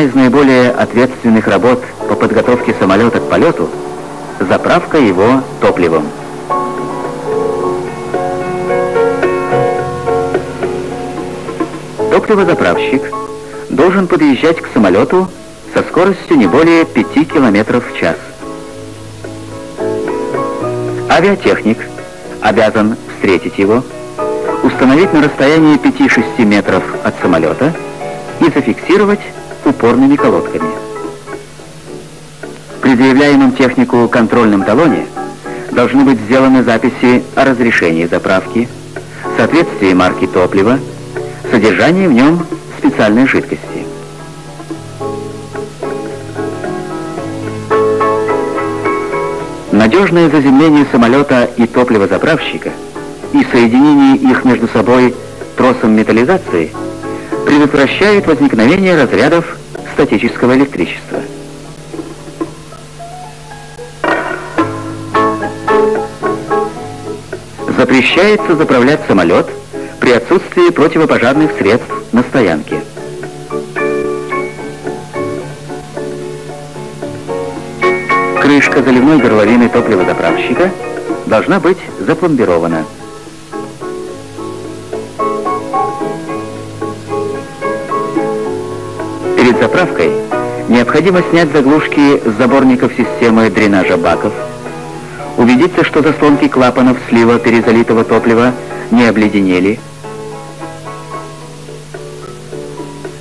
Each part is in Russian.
одна из наиболее ответственных работ по подготовке самолета к полету – заправка его топливом. Топливозаправщик должен подъезжать к самолету со скоростью не более 5 км в час. Авиатехник обязан встретить его, установить на расстоянии 5-6 метров от самолета и зафиксировать упорными колодками. При заявляемом технику контрольном талоне должны быть сделаны записи о разрешении заправки, соответствии марки топлива, содержании в нем специальной жидкости. Надежное заземление самолета и топливозаправщика и соединение их между собой тросом металлизации предотвращает возникновение разрядов статического электричества. Запрещается заправлять самолет при отсутствии противопожарных средств на стоянке. Крышка заливной горловины топливозаправщика должна быть запломбирована. Перед заправкой необходимо снять заглушки с заборников системы дренажа баков, убедиться, что заслонки клапанов слива перезалитого топлива не обледенели,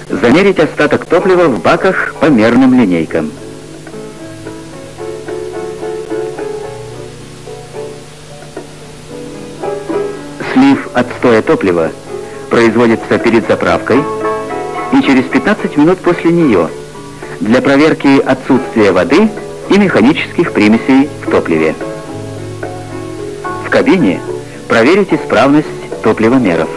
замерить остаток топлива в баках по мерным линейкам. Слив отстоя топлива производится перед заправкой и через 15 минут после нее для проверки отсутствия воды и механических примесей в топливе. В кабине проверить исправность топливомеров.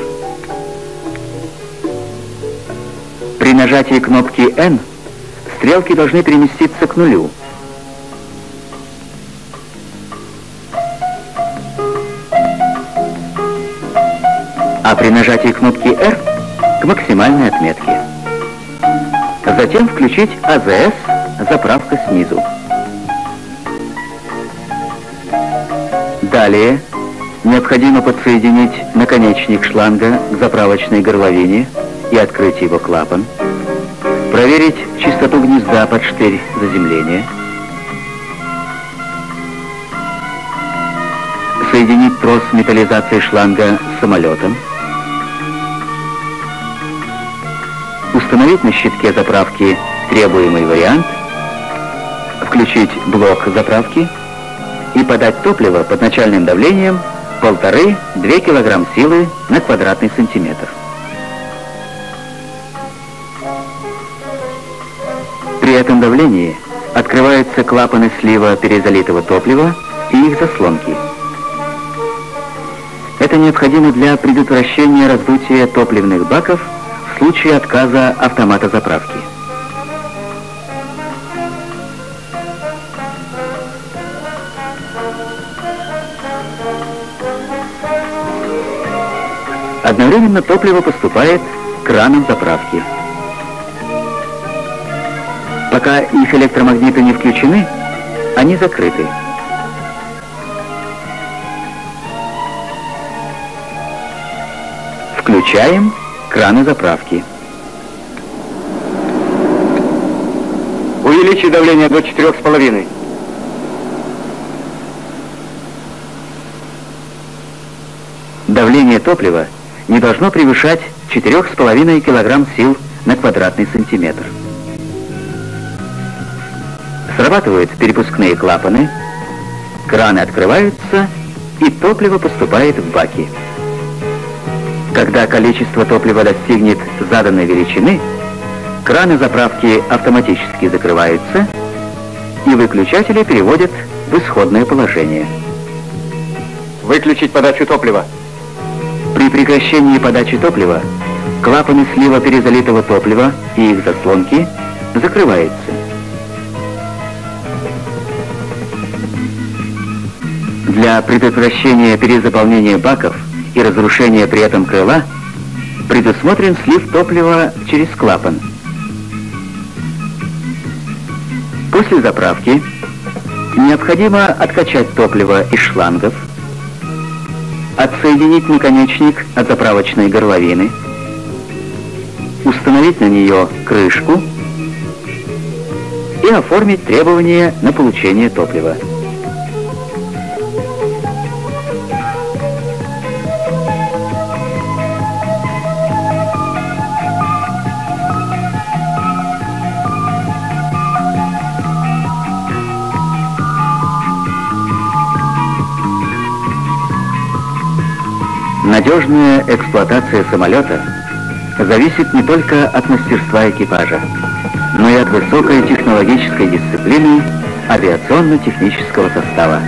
При нажатии кнопки N стрелки должны переместиться к нулю. а при нажатии кнопки R к максимальной отметке. Затем включить АЗС «Заправка снизу». Далее необходимо подсоединить наконечник шланга к заправочной горловине и открыть его клапан, проверить чистоту гнезда под штырь заземления, соединить трос металлизации шланга с самолетом, установить на щитке заправки требуемый вариант, включить блок заправки и подать топливо под начальным давлением 1,5-2 кг силы на квадратный сантиметр. При этом давлении открываются клапаны слива перезалитого топлива и их заслонки. Это необходимо для предотвращения раздутия топливных баков случае отказа автомата заправки. Одновременно топливо поступает к кранам заправки. Пока их электромагниты не включены, они закрыты. Включаем краны заправки. Увеличить давление до четырех с половиной. Давление топлива не должно превышать 4,5 кг сил на квадратный сантиметр. Срабатывают перепускные клапаны, краны открываются, и топливо поступает в баки. Когда количество топлива достигнет заданной величины, краны заправки автоматически закрываются, и выключатели переводят в исходное положение. Выключить подачу топлива. При прекращении подачи топлива клапаны слива перезалитого топлива и их заслонки закрываются. Для предотвращения перезаполнения баков и разрушения при этом крыла предусмотрен слив топлива через клапан. После заправки необходимо откачать топливо из шлангов, отсоединить наконечник от заправочной горловины, установить на нее крышку и оформить требования на получение топлива. Надежная эксплуатация самолета зависит не только от мастерства экипажа, но и от высокой технологической дисциплины авиационно-технического состава.